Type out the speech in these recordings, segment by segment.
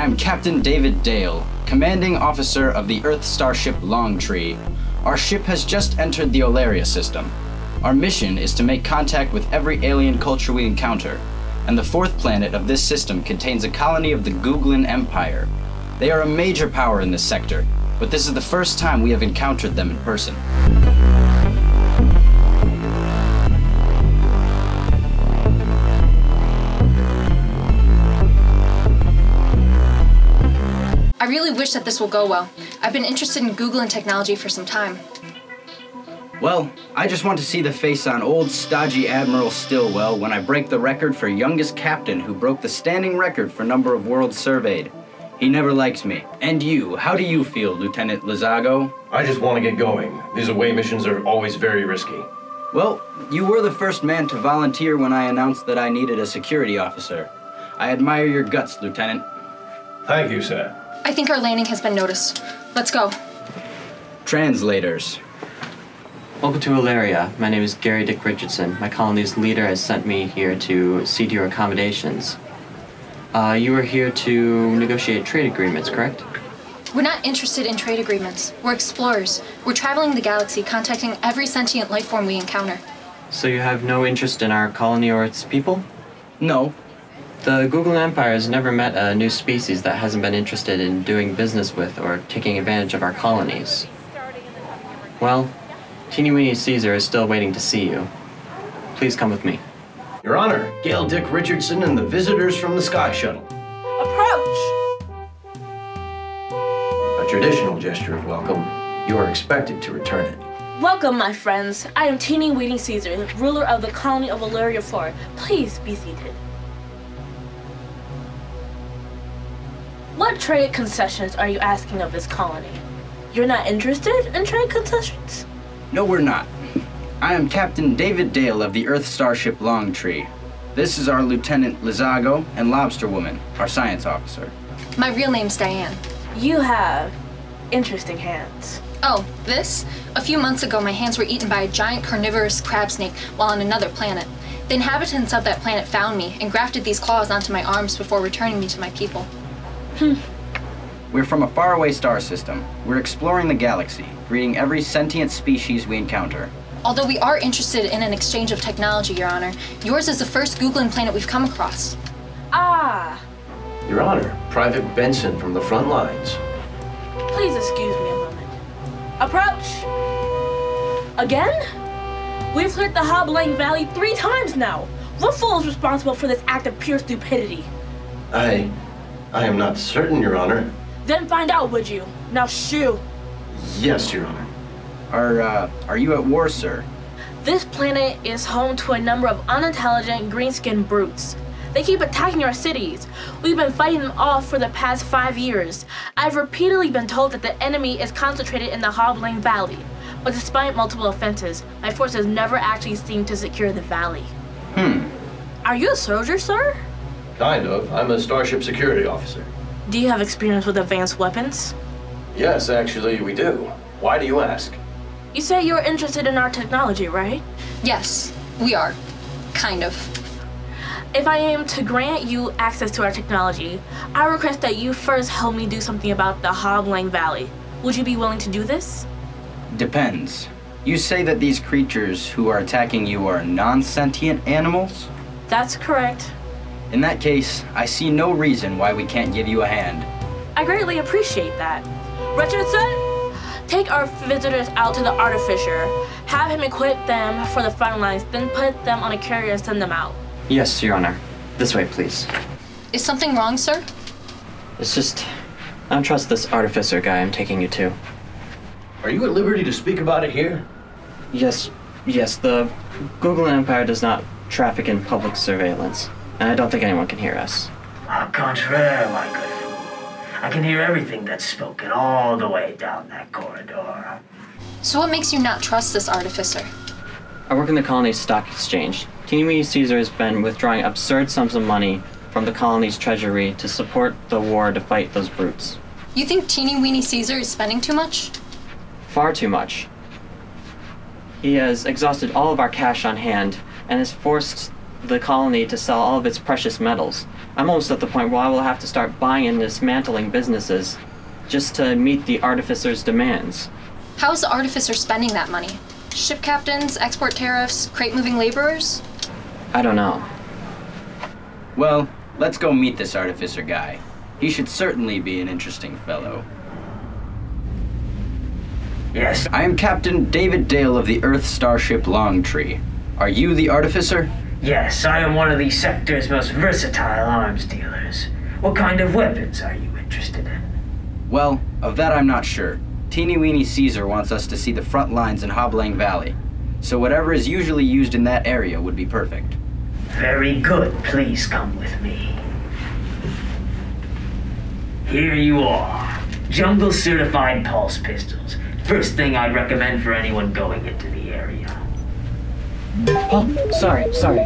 I am Captain David Dale, commanding officer of the Earth starship Longtree. Our ship has just entered the Olaria system. Our mission is to make contact with every alien culture we encounter, and the fourth planet of this system contains a colony of the Googlin Empire. They are a major power in this sector, but this is the first time we have encountered them in person. Really wish that this will go well. I've been interested in Googlin technology for some time. Well, I just want to see the face on old stodgy Admiral Stillwell when I break the record for youngest captain who broke the standing record for number of worlds surveyed. He never likes me. And you, how do you feel, Lieutenant Lizago? I just want to get going. These away missions are always very risky. Well, you were the first man to volunteer when I announced that I needed a security officer. I admire your guts, Lieutenant. Thank you, sir. I think our landing has been noticed. Let's go. Translators. Welcome to Olaria. My name is Gary Dick Richardson. My colony's leader has sent me here to see to your accommodations. Uh, you are here to negotiate trade agreements, correct? We're not interested in trade agreements. We're explorers. We're traveling the galaxy, contacting every sentient life form we encounter. So you have no interest in our colony or its people? No. The Googlin Empire has never met a new species that hasn't been interested in doing business with or taking advantage of our colonies. Well, Teeny Weeny Caesar is still waiting to see you. Please come with me. Your Honor, Gary Dick Richardson and the visitors from the Sky Shuttle. Approach! A traditional gesture of welcome. You are expected to return it. Welcome, my friends. I am Teeny Weeny Caesar, ruler of the colony of Olaria 4. Please be seated. What trade concessions are you asking of this colony? You're not interested in trade concessions? No, we're not. I am Captain David Dale of the Earth starship Longtree. This is our Lieutenant Lizago and Lobster Woman, our science officer. My real name's Diane. You have interesting hands. Oh, this? A few months ago, my hands were eaten by a giant carnivorous crab snake while on another planet. The inhabitants of that planet found me and grafted these claws onto my arms before returning me to my people. We're from a faraway star system. We're exploring the galaxy, greeting every sentient species we encounter. Although we are interested in an exchange of technology, Your Honor, yours is the first Googlin planet we've come across. Ah, Your Honor, Private Benson from the front lines. please excuse me a moment. Approach! Again? We've cleared the Hoblang Valley three times now. What fool is responsible for this act of pure stupidity? I. I am not certain, Your Honor. Then find out, would you? Now shoo! Yes, Your Honor. Are, uh, are you at war, sir? This planet is home to a number of unintelligent green-skinned brutes. They keep attacking our cities. We've been fighting them off for the past five years. I've repeatedly been told that the enemy is concentrated in the Hoblang Valley. But despite multiple offenses, my forces never actually seem to secure the valley. Hmm. Are you a soldier, sir? Kind of. I'm a Starship security officer. Do you have experience with advanced weapons? Yes, actually, we do. Why do you ask? You say you're interested in our technology, right? Yes, we are. Kind of. If I am to grant you access to our technology, I request that you first help me do something about the Hoblang Valley. Would you be willing to do this? Depends. You say that these creatures who are attacking you are non sentient animals? That's correct. In that case, I see no reason why we can't give you a hand. I greatly appreciate that. Richardson, take our visitors out to the artificer. Have him equip them for the front lines, then put them on a carrier and send them out. Yes, Your Honor. This way, please. Is something wrong, sir? It's just. I don't trust this artificer guy I'm taking you to. Are you at liberty to speak about it here? Yes, yes, the Googlin Empire does not traffic in public surveillance, and I don't think anyone can hear us. Au contraire, my good fool. I can hear everything that's spoken all the way down that corridor. So what makes you not trust this artificer? I work in the colony's stock exchange. Teeny Weeny Caesar has been withdrawing absurd sums of money from the colony's treasury to support the war to fight those brutes. You think teeny weeny Caesar is spending too much? Far too much. He has exhausted all of our cash on hand and has forced the colony to sell all of its precious metals. I'm almost at the point where I will have to start buying and dismantling businesses just to meet the artificer's demands. How's the artificer spending that money? Ship captains, export tariffs, crate moving laborers? I don't know. Well, let's go meet this artificer guy. He should certainly be an interesting fellow. Yes, I am Captain David Dale of the Earth Starship Longtree. Are you the artificer? Yes, I am one of the sector's most versatile arms dealers. What kind of weapons are you interested in? Well, of that I'm not sure. Teeny Weeny Caesar wants us to see the front lines in Hoblang Valley. So whatever is usually used in that area would be perfect. Very good. Please come with me. Here you are. Jungle certified pulse pistols. First thing I'd recommend for anyone going into the. Oh, sorry, sorry.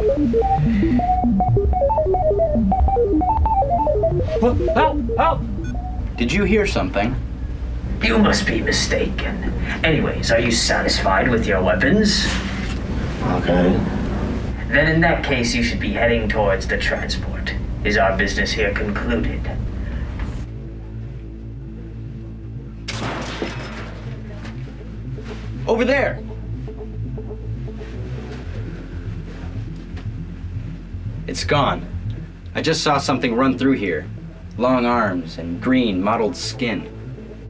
Help! Help! Did you hear something? You must be mistaken. Anyways, are you satisfied with your weapons? Okay. Then in that case, you should be heading towards the transport. Is our business here concluded? Over there! It's gone. I just saw something run through here. Long arms and green, mottled skin.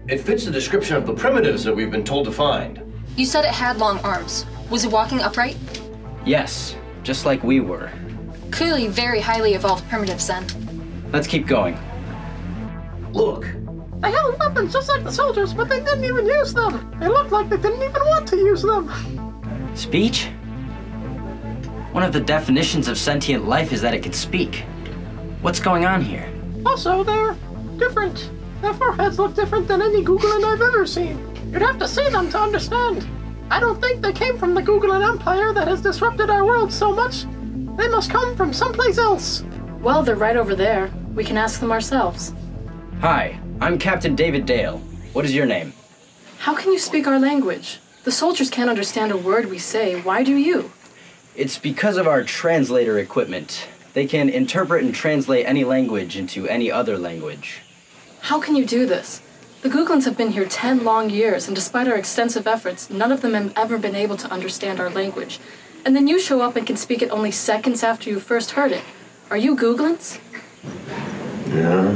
It fits the description of the primitives that we've been told to find. You said it had long arms. Was it walking upright? Yes, just like we were. Clearly very highly evolved primitives then. Let's keep going. Look, They held weapons just like the soldiers, but they didn't even use them. It looked like they didn't even want to use them. Speech? One of the definitions of sentient life is that it can speak. What's going on here? Also, they're different. Their foreheads look different than any Googlin I've ever seen. You'd have to see them to understand. I don't think they came from the Googlin Empire that has disrupted our world so much. They must come from someplace else. Well, they're right over there. We can ask them ourselves. Hi, I'm Captain David Dale. What is your name? How can you speak our language? The soldiers can't understand a word we say. Why do you? It's because of our translator equipment. They can interpret and translate any language into any other language. How can you do this? The Googlins have been here 10 long years, and despite our extensive efforts, none of them have ever been able to understand our language. And then you show up and can speak it only seconds after you first heard it. Are you Googlins? yeah.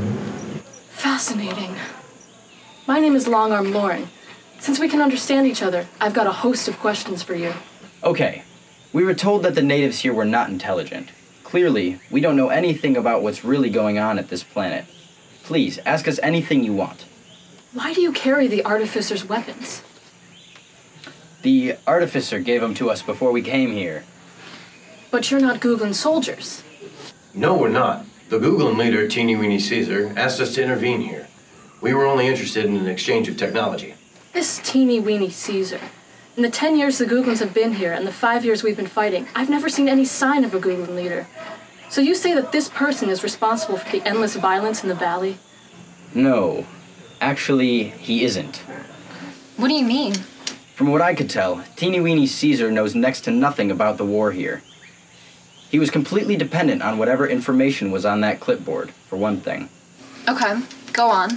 Fascinating. My name is Longarm Lauren. Since we can understand each other, I've got a host of questions for you. Okay, we were told that the natives here were not intelligent. Clearly, we don't know anything about what's really going on at this planet. Please, ask us anything you want. Why do you carry the Artificer's weapons? The artificer gave them to us before we came here. But you're not Googlin soldiers. No, we're not. The Googlin leader, Teeny Weeny Caesar, asked us to intervene here. We were only interested in an exchange of technology. This teeny weeny Caesar. In the 10 years the Googlins have been here and the five years we've been fighting, I've never seen any sign of a Googlin leader. So you say that this person is responsible for the endless violence in the valley? No, actually, he isn't. What do you mean? From what I could tell, Teeny Weeny Caesar knows next to nothing about the war here. He was completely dependent on whatever information was on that clipboard, for one thing. Okay, go on.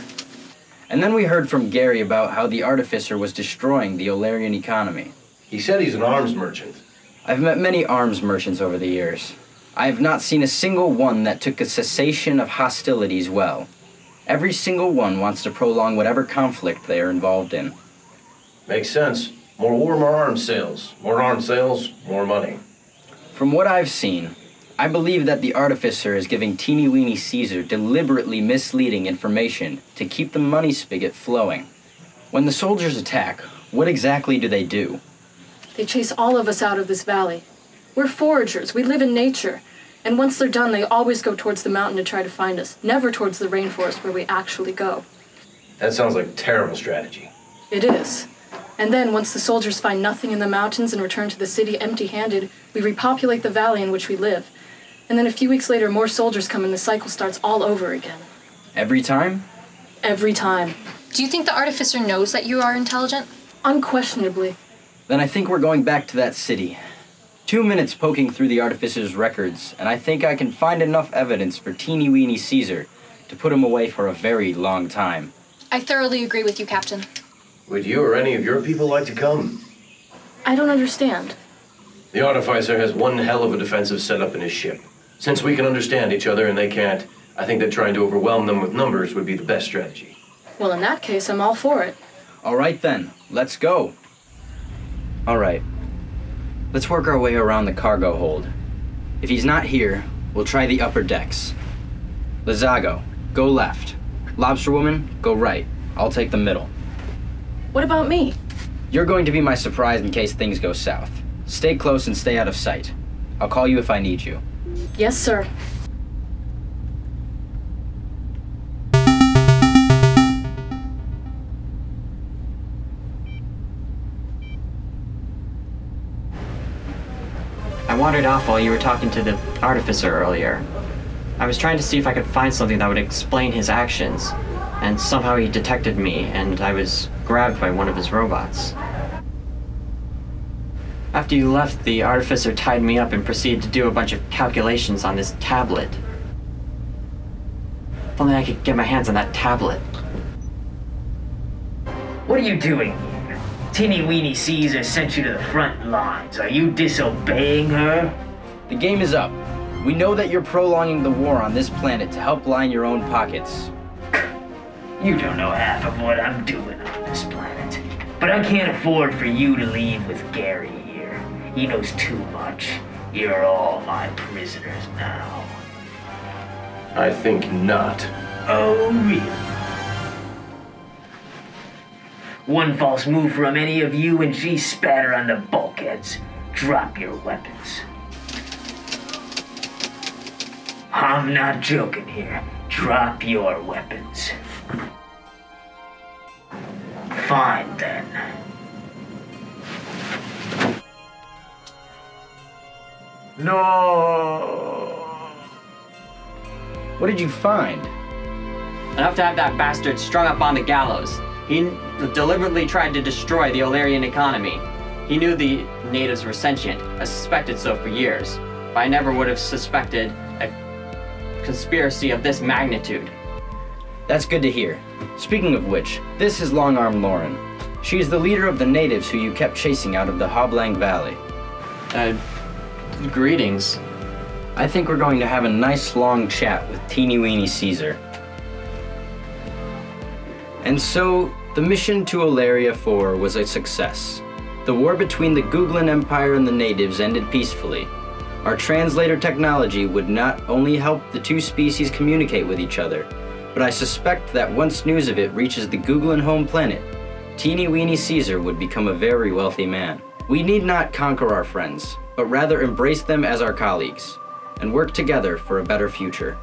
And then we heard from Gary about how the artificer was destroying the Olarian economy. He said he's an arms merchant. I've met many arms merchants over the years. I have not seen a single one that took a cessation of hostilities well. Every single one wants to prolong whatever conflict they are involved in. Makes sense. More war, more arms sales. More arms sales, more money. From what I've seen, I believe that the artificer is giving teeny weeny Caesar deliberately misleading information to keep the money spigot flowing. When the soldiers attack, what exactly do they do? They chase all of us out of this valley. We're foragers, we live in nature. And once they're done, they always go towards the mountain to try to find us, never towards the rainforest where we actually go. That sounds like a terrible strategy. It is. And then, once the soldiers find nothing in the mountains and return to the city empty handed, we repopulate the valley in which we live. And then a few weeks later, more soldiers come and the cycle starts all over again. Every time? Every time. Do you think the artificer knows that you are intelligent? Unquestionably. Then I think we're going back to that city. two minutes poking through the Artificer's records, and I think I can find enough evidence for teeny weeny Caesar to put him away for a very long time. I thoroughly agree with you, Captain. Would you or any of your people like to come? I don't understand. The Artificer has one hell of a defensive setup in his ship. Since we can understand each other and they can't, I think that trying to overwhelm them with numbers would be the best strategy. Well, in that case, I'm all for it. All right then, let's go. All right. Let's work our way around the cargo hold. If he's not here, we'll try the upper decks. Lizago, go left. Lobster Woman, go right. I'll take the middle. What about me? You're going to be my surprise in case things go south. Stay close and stay out of sight. I'll call you if I need you. Yes, sir. I wandered off while you were talking to the artificer earlier. I was trying to see if I could find something that would explain his actions, and somehow he detected me, and I was grabbed by one of his robots. After you left, the artificer tied me up and proceeded to do a bunch of calculations on this tablet. If only I could get my hands on that tablet. What are you doing here? Teeny Weeny Caesar sent you to the front lines. Are you disobeying her? The game is up. We know that you're prolonging the war on this planet to help line your own pockets. You don't know half of what I'm doing on this planet. But I can't afford for you to leave with Gary here. He knows too much. You're all my prisoners now. I think not. Oh, really? One false move from any of you and she spatter on the bulkheads. Drop your weapons. I'm not joking here. Drop your weapons. Fine then. No. What did you find? Enough to have that bastard strung up on the gallows. He deliberately tried to destroy the Olarian economy. He knew the natives were sentient. I suspected so for years. But I never would have suspected a conspiracy of this magnitude. That's good to hear. Speaking of which, this is Long Arm Lauren. She is the leader of the natives who you kept chasing out of the Hoblang Valley. Uh, greetings. I think we're going to have a nice long chat with Teeny Weeny Caesar. And so, the mission to Olaria 4 was a success. The war between the Googlin Empire and the natives ended peacefully. Our translator technology would not only help the two species communicate with each other, but I suspect that once news of it reaches the Googlin home planet, Teeny Weeny Caesar would become a very wealthy man. We need not conquer our friends, but rather embrace them as our colleagues and work together for a better future.